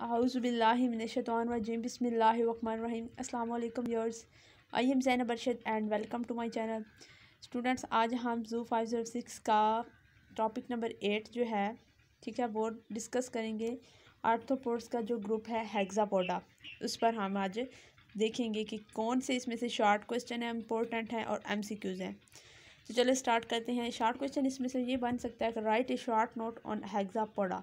आउज़बिल्लिमिनशैतानरजीम बिस्मिल्लाहिर्रहमानिर्रहीम अस्सलाम वालेकुम viewers I am Zainab Arshad and welcome to my channel students आज हम जू फाइव ज़ीरो सिक्स का टॉपिक नंबर एट जो है, ठीक है, वो डिस्कस करेंगे आर्थोपोड्स का जो ग्रुप है हेक्सापोडा उस पर हम आज देखेंगे कि कौन से इसमें से शॉर्ट क्वेश्चन है इंपॉर्टेंट हैं और एम हैं। तो चलो स्टार्ट करते हैं। शॉर्ट क्वेश्चन इसमें से ये बन सकता है कि write a short note on hexapoda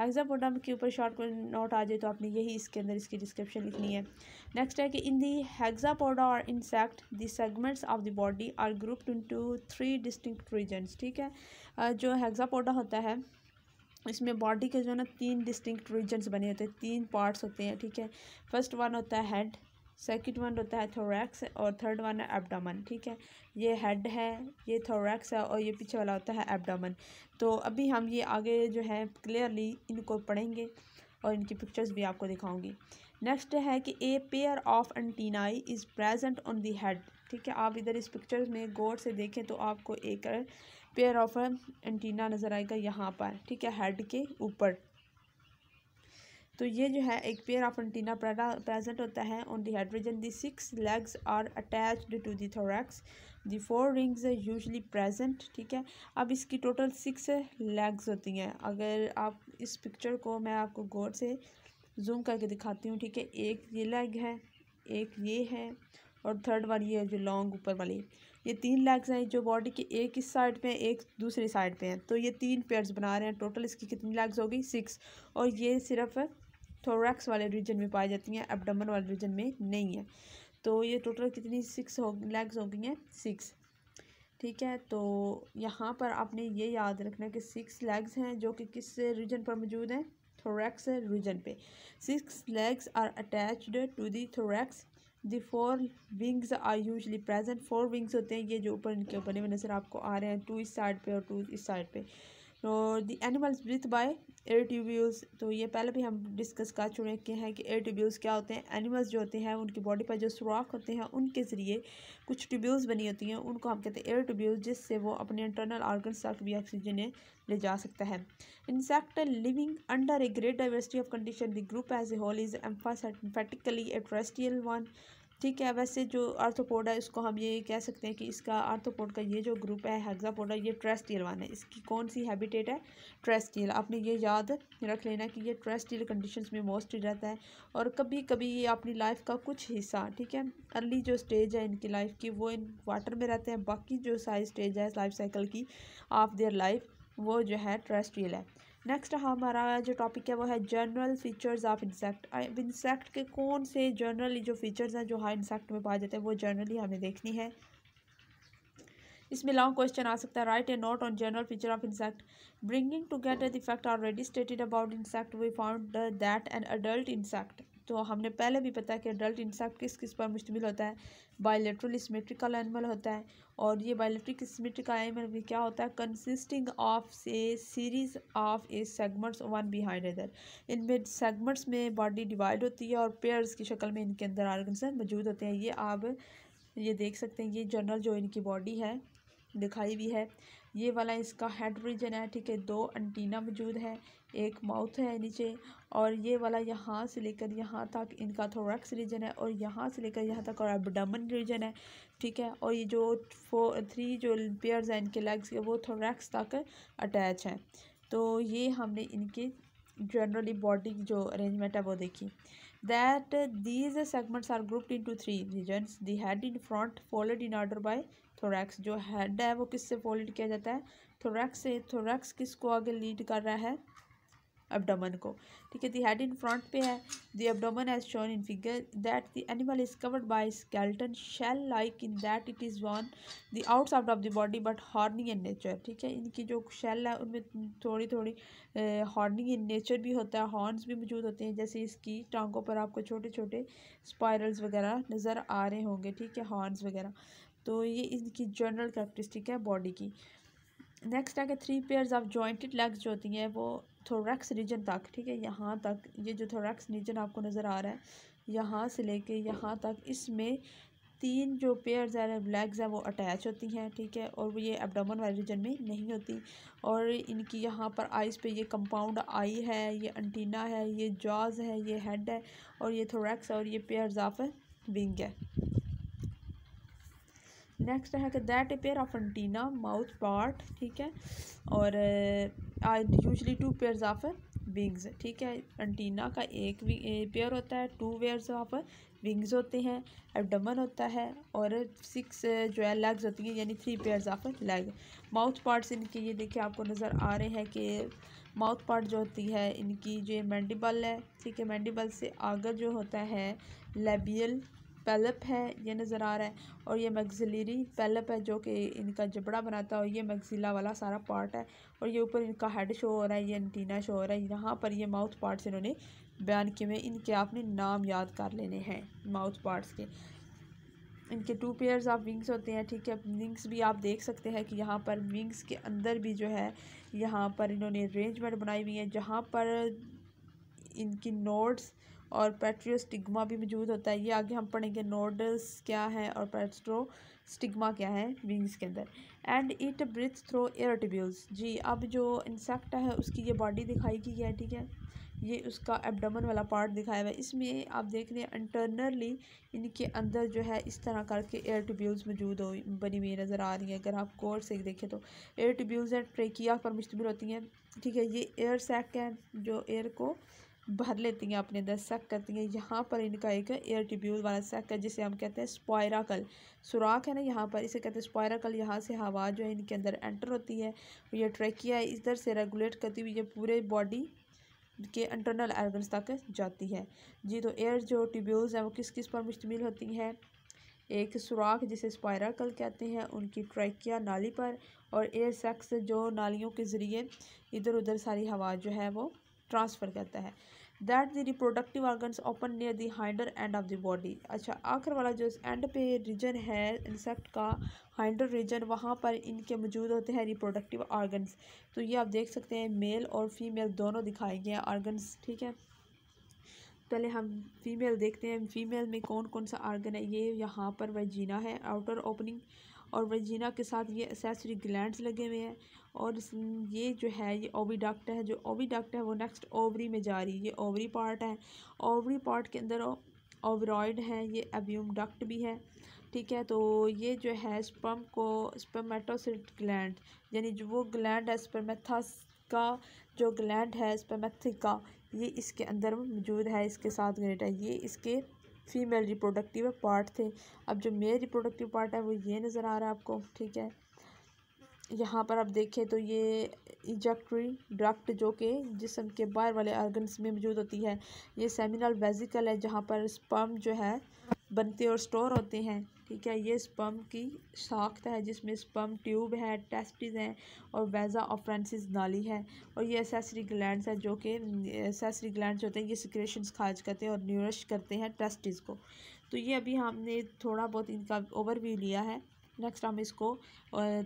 hexapodum के ऊपर शॉर्ट नोट आ जाए तो आपने यही इसके अंदर इसकी डिस्क्रिप्शन लिखनी है। नेक्स्ट है कि इन दी हेक्सापोडा और insect the segments of the body are grouped into three distinct regions ठीक है? जो हेक्सापोडा होता है, इसमें बॉडी के जो है ना, तीन डिस्टिंक्ट रीजन्स बने होते हैं, तीन पार्ट्स होते हैं, ठीक है? फ़र्स्ट वन होता है हेड सेकंड वन होता है थोरैक्स और थर्ड वन है एब्डामन ठीक है? ये हेड है, ये थोरैक्स है और ये पीछे वाला होता है एब्डामन तो अभी हम ये आगे जो है क्लियरली इनको पढ़ेंगे और इनकी पिक्चर्स भी आपको दिखाऊँगी. नेक्स्ट है कि a pair of antennae is present on the head ठीक है? आप इधर इस पिक्चर में गौर से देखें तो आपको एक पेयर ऑफ़ एंटीना नज़र आएगा यहाँ पर, ठीक है? हेड के ऊपर. तो ये जो है, एक पेयर ऑफ़ एंटीना प्रेजेंट होता है on the hydrogen the six legs are attached to the thorax the four rings usually present ठीक है? अब इसकी टोटल सिक्स लेग्स होती हैं। अगर आप इस पिक्चर को मैं आपको गौर से जूम करके दिखाती हूँ, ठीक है? एक ये लेग है, एक ये है और थर्ड वाली है जो लॉन्ग ऊपर वाली। ये तीन लेग्स हैं, जो बॉडी के एक इस साइड पे हैं एक दूसरी साइड पे हैं। तो ये तीन पेयर्स बना रहे हैं। टोटल इसकी कितनी लेग्स होगी? सिक्स और ये सिर्फ़ थोरैक्स वाले रीजन में पाई जाती हैं एबडमन वाले रीजन में नहीं है। तो ये टोटल कितनी सिक्स हो लेग्स हो गई हैं? सिक्स ठीक है तो यहाँ पर आपने ये याद रखना कि सिक्स लेग्स हैं जो कि किस रीजन पर मौजूद हैं? थोरैक्स रीजन पे। Six legs are attached to the thorax the four wings are usually present four wings होते हैं ये जो ऊपर इनके बने हुए नज़र आपको आ रहे हैं टू इस साइड पे और टू इस साइड पे। और the animals breathe by air tubules तो ये पहले भी हम डिस्कस कर चुके हैं कि एयर ट्यूब्यूल्स क्या होते हैं। एनिमल्स जो होते हैं, उनकी बॉडी पर जो सुराख होते हैं, उनके ज़रिए कुछ ट्यूब्यूल्स बनी होती हैं। उनको हम कहते हैं एयर ट्यूब्यूल्स जिससे वो अपने इंटरनल ऑर्गन तक भी ऑक्सीजन ले जा सकता है। Insect living under a great diversity of condition the group as a whole is emphatically a terrestrial one ठीक है, वैसे जो आर्थोपोड है, इसको हम ये कह सकते हैं कि इसका आर्थोपोड का ये जो ग्रुप है, हेक्सापोडा, ये ट्रेस्टियल वन है। इसकी कौन सी हैबिटेट है? ट्रेस्टियल। आपने ये याद रख लेना कि ये ट्रेस्टियल कंडीशंस में मोस्टली रहता है और कभी कभी ये अपनी लाइफ का कुछ हिस्सा, ठीक है, अर्ली जो स्टेज है इनकी लाइफ की, वो इन वाटर में रहते हैं। बाकी जो सारी स्टेज है, लाइफ साइकिल की, ऑफ़ देयर लाइफ, वो जो है ट्रेस्ट्रियल है। नेक्स्ट हमारा जो टॉपिक है वो है general features of insect insect के कौन से जनरली जो फीचर्स हैं जो हर इंसेक्ट में पाए जाते हैं, वो जनरली हमें देखनी है। इसमें लॉन्ग क्वेश्चन आ सकता है write a note on general feature of insect bringing together the fact already stated about insect we found that an adult insect तो हमने पहले भी पता है कि अडल्ट इंसेक्ट किस किस पर मुश्तमिल होता है? बायोलेट्रल सिमेट्रिकल एनिमल होता है। और ये बायोलेट्रिक सिमेट्रिकल एनिमल भी क्या होता है? Consisting of a series of a segments one behind other इनमें सेगमेंट्स में बॉडी डिवाइड होती है और पेयर्स की शक्ल में इनके अंदर आर्गन्स मौजूद होते हैं। ये आप ये देख सकते हैं, ये जनरल जो इनकी बॉडी है, दिखाई भी है। ये वाला इसका हेड रीजन है ठीक है दो अंटीना मौजूद है। एक माउथ है नीचे और ये वाला यहाँ से लेकर यहाँ तक इनका थोरैक्स रीजन है और यहाँ से लेकर यहाँ तक और एबडमन रीजन है, ठीक है? और ये जो फोर थ्री जो पेयर्स हैं इनके लेग्स के, वो थोरैक्स तक अटैच हैं। तो ये हमने इनके जनरली बॉडी जो अरेंजमेंट है वो देखी। That these segments are grouped into three regions the head in front folded in order by thorax जो हेड है वो किससे फोल्ड किया जाता है? थोरैक्स से थोरैक्स किसको आगे लीड कर रहा है? एबडोमन को। ठीक है दी हेड इन फ्रंट पे है। The abdomen has shown in figure that the animal is covered by skeleton shell like in that it is one the outside of the body but horning in nature ठीक है, इनकी जो shell है, उनमें थोड़ी थोड़ी हॉर्निंग इन नेचर भी होता है। हॉर्न्स भी मौजूद होते हैं, जैसे इसकी टांगों पर आपको छोटे छोटे स्पायरल्स वगैरह नज़र आ रहे होंगे। ठीक है हॉर्न्स वगैरह। तो ये इनकी जनरल करेक्टरिस्टिक है बॉडी की। नेक्स्ट कि three pairs of jointed legs जो होती हैं, वो थोरैक्स रीजन तक, ठीक है, यहाँ तक, ये जो थोरैक्स रीजन आपको नज़र आ रहा है, यहाँ से लेके यहाँ तक, इसमें तीन जो पेयर्स है लेग्स हैं, वो अटैच होती हैं, ठीक है, और वो ये एबडामन वाले रीजन में नहीं होती। और इनकी यहाँ पर आइस पे ये कंपाउंड आई है, ये अंटीना है, ये जॉज है, ये हेड है, और ये थोरैक्स और ये पेयर्स ऑफ़ विंग है। नेक्स्ट है कि that a pair of antenna mouth part ठीक है? और usually two pairs of wings ठीक है? एंटीना का एक पेयर होता है टू वेयर्स ऑफ़ विंग्स होते हैं एबडमन होता है, और सिक्स जो है लेग्स होती हैं, यानी three pairs of leg mouth parts इनके, ये देखिए आपको नज़र आ रहे हैं कि माउथ पार्ट जो होती है, इनकी जो मैंडिबल है, ठीक है? मैंडिबल से आगे जो होता है लेबियल पेलप है, ये नज़र आ रहा है और ये मैगजिलरी पेलप है जो कि इनका जबड़ा बनाता है और ये मैगजिला वाला सारा पार्ट है और ये ऊपर इनका हेड शो हो रहा है, ये एंटीना शो हो रहा है। यहाँ पर ये माउथ पार्ट्स इन्होंने बयान किए हुए इनके आपने नाम याद कर लेने हैं माउथ पार्ट्स के। इनके टू पेयर्स ऑफ़ विंग्स होते हैं, ठीक है? विंग्स भी आप देख सकते हैं कि यहाँ पर विंग्स के अंदर भी जो है, यहाँ पर इन्होंने अरेंजमेंट बनाई हुई है। जहाँ पर इनकी नोट्स और पेट्रियोस्टिग्मा भी मौजूद होता है। ये आगे हम पढ़ेंगे नोडल्स क्या है और पेट्रो स्टिग्मा क्या है विंग्स के अंदर। And it breathe through air tubules जी, अब जो इंसेक्ट है, उसकी ये बॉडी दिखाई गई है ठीक है? ये उसका एबडमन वाला पार्ट दिखाया हुआ है। इसमें आप देख रहे हैं इंटरनली इनके अंदर जो है, इस तरह करके एयर ट्यूब्यूल्स मौजूद हो, बनी हुई नज़र आ रही हैं। अगर आप कोर से देखें तो एयर ट्यूब्यूल्स एंड ट्रेकिया पर मुश्तमिल होती हैं, ठीक है? ये एयर सैक है, जो एयर को भर लेती हैं अपने अंदर सक करती हैं। यहाँ पर इनका एक एयर ट्यूब्यूल वाला सक है, जिसे हम कहते हैं स्पॉयराकल सुराख है ना यहाँ पर, इसे कहते हैं स्पॉयराकल यहाँ से हवा जो है इनके अंदर एंटर होती है ये ट्रैकिया इधर से रेगुलेट करती हुई ये पूरे बॉडी के इंटरनल आर्गन्स तक जाती है। जी तो एयर जो ट्यूब्यूल्स हैं, वो किस किस पर मुश्तमिल होती हैं? एक सुराख, जिसे स्पायराकल कहते हैं, उनकी ट्रैकिया नाली पर, और एयर सेक्स जो नालियों के ज़रिए इधर उधर सारी हवा जो है वो ट्रांसफ़र करता है। That the reproductive organs open near the hinder end of the body अच्छा आखिर वाला जो एंड पे रीजन है इंसेक्ट का हाइंडर रीजन वहाँ पर इनके मौजूद होते हैं रिप्रोडक्टिव ऑर्गन्स तो ये आप देख सकते हैं मेल और फीमेल दोनों दिखाए गए ऑर्गन्स ठीक है? पहले हम फीमेल देखते हैं फीमेल में कौन कौन सा ऑर्गन है? ये यहाँ पर वजीना है आउटर ओपनिंग और वजीना के साथ ये एसेसरी ग्लैंड्स लगे हुए हैं और ये जो है, ये ओविडक्ट है, जो ओविडक्ट है, वो नेक्स्ट ओवरी में जा रही है। ये ओवरी पार्ट है। ओवरी पार्ट के अंदर ओवरॉइड है, ये एब्यूम डक्ट भी है, ठीक है? तो ये जो है स्पम को स्पर्मेटोसिट ग्लैंड यानी जो वो ग्लैंड है स्पर्मेथस का जो ग्लैंड है स्पर्मेथिका ये इसके अंदर मौजूद है, इसके साथ ग्रेट है। ये इसके फीमेल रिप्रोडक्टिव पार्ट थे। अब जो मेल रिप्रोडक्टिव पार्ट है, वो ये नज़र आ रहा है आपको, ठीक है? यहाँ पर आप देखें तो ये इजक्ट्री ड्रक्ट जो कि जिसम के बाहर वाले ऑर्गन्स में मौजूद होती है, ये सेमिनल वेजिकल है, जहाँ पर स्पर्म जो है बनते और स्टोर होते हैं। ठीक है, ये स्पम की साख्त है, जिसमें स्पम ट्यूब है टेस्टिस हैं और वेज़ा और फ्रांसिस नाली है और ये एसेसरी ग्लैंड है जो कि एसेसरी ग्लैंड होते हैं, ये सिक्रेशन खारिज करते हैं और न्यूरिश करते हैं टेस्टिस को। तो ये अभी हमने थोड़ा बहुत इनका ओवरव्यू लिया है। नेक्स्ट हम इसको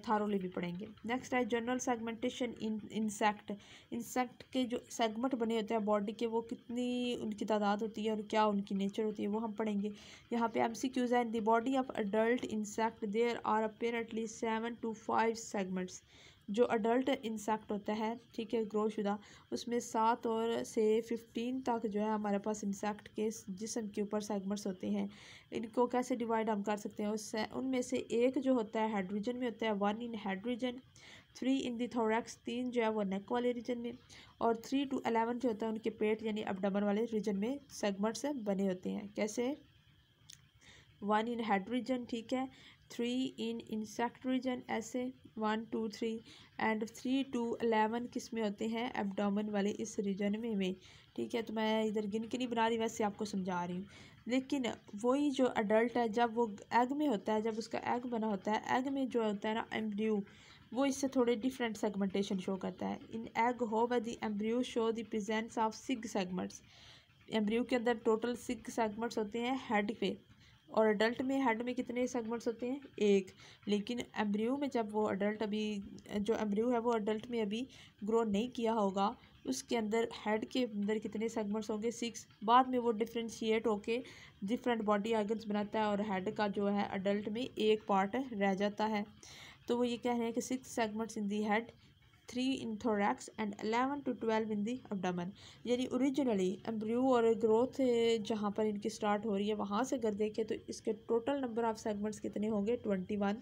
थारोली भी पढ़ेंगे। नेक्स्ट है general segmentation in insect insect के जो सेगमेंट बने होते हैं बॉडी के, वो कितनी उनकी तादाद होती है और क्या उनकी नेचर होती है, वो हम पढ़ेंगे। यहाँ पे एम सी क्यूज़ है। The body of adult insect there are apparently seven to five segments जो अडल्ट इंसेक्ट होता है, ठीक है ग्रो शुदा उसमें सात और से फिफ्टीन तक जो है हमारे पास इंसेक्ट के जिसम के ऊपर सेगमेंट्स होते हैं। इनको कैसे डिवाइड हम कर सकते हैं? उससे, उनमें से एक जो होता है हाइड्रोजन में होता है one in hydrogen three in the तीन जो है वो नेक वाले रीजन में और थ्री टू अलेवन जो होता है उनके पेट यानी अपडमन वाले रीजन में सेगमेंट्स बने होते हैं। कैसे? वन इन हाइड्रोजन ठीक है थ्री इन इंसेक्ट रीजन ऐसे one two three and three two eleven किसमें होते हैं? एबडामन वाले इस रीजन में में। ठीक है तो मैं इधर गिन के नहीं बना रही, वैसे आपको समझा रही हूँ। लेकिन वही जो अडल्ट है, जब वो एग में होता है, जब उसका एग बना होता है एग में जो होता है ना एम्ब्रियो वो इससे थोड़े डिफरेंट सेगमेंटेशन शो करता है। In egg however the embryo show the presence of six segments embryo के अंदर टोटल सिग सेगमेंट्स होते हैं हेड पे। और अडल्ट में हेड में कितने सेगमेंट्स होते हैं? एक। लेकिन एम्ब्रियो में जब वो अडल्ट अभी, जो एम्ब्रियो है वो अडल्ट में अभी ग्रो नहीं किया होगा, उसके अंदर हेड के अंदर कितने सेगमेंट्स होंगे? सिक्स बाद में वो डिफ्रेंशिएट होके डिफरेंट बॉडी आर्गन्स बनाता है और हेड का जो है अडल्ट में एक पार्ट रह जाता है। तो वो ये कह रहे हैं कि six segments in the head three in thorax and eleven to twelve in the abdomen यानी ओरिजिनली एम्ब्रियो और ग्रोथ जहाँ पर इनकी स्टार्ट हो रही है, वहाँ से अगर देखें तो इसके टोटल नंबर ऑफ़ सेगमेंट्स कितने होंगे? ट्वेंटी वन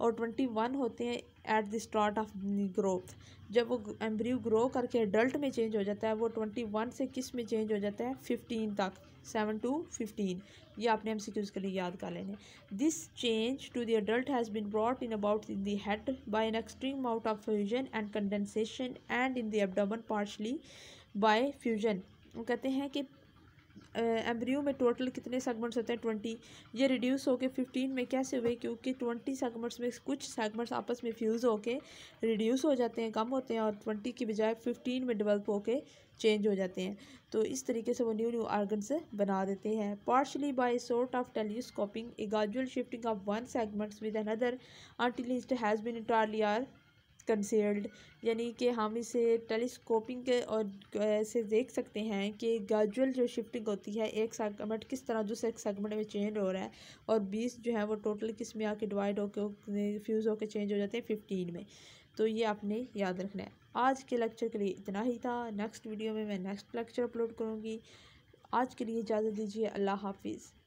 और ट्वेंटी वन होते हैं at the start of growth जब वो एम्ब्रियो ग्रो करके अडल्ट में चेंज हो जाता है, वो ट्वेंटी वन से किसमें चेंज हो जाता है? फिफ्टीन तक. सेवन टू फिफ्टीन, ये आपने एम सी क्यूज़ के लिए याद कर लेने। This change to the adult has been brought in about in that by an extreme amount of fusion and condensation and in the abdomen partially by fusion वो कहते हैं कि एम्ब्रियो में टोटल कितने सेगमेंट्स होते हैं? ट्वेंटी। ये reduce होकर फिफ्टीन में कैसे हुए? क्योंकि ट्वेंटी सेगमेंट्स में कुछ सेगमेंट्स आपस में फ्यूज़ होकर रिड्यूस हो जाते हैं, कम होते हैं और ट्वेंटी की बजाय फिफ्टीन में डेवलप होकर चेंज हो जाते हैं। तो इस तरीके से वो न्यू न्यू आर्गन्स बना देते हैं। Partially by sort of telescoping a gradual shifting of one segments with another until it has been entirely are concealed यानी कि हम इसे टेलीस्कोपिंग के और ऐसे देख सकते हैं कि ग्रेजुअल जो शिफ्टिंग होती है, एक सेगमेंट किस तरह, दूसरे एक सेगमेंट में चेंज हो रहा है और बीस जो है वो टोटल किसमें आके डिवाइड होकर फ्यूज़ होकर चेंज हो जाते हैं फिफ्टीन में। तो ये आपने याद रखना है। आज के लेक्चर के लिए इतना ही था। नेक्स्ट वीडियो में मैं नेक्स्ट लेक्चर अपलोड करूँगी। आज के लिए इजाज़त दीजिए। अल्लाह हाफिज़।